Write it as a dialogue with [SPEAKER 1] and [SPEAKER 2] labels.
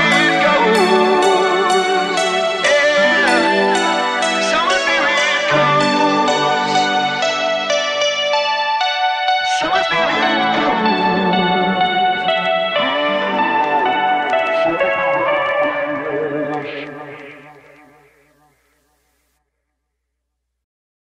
[SPEAKER 1] we go.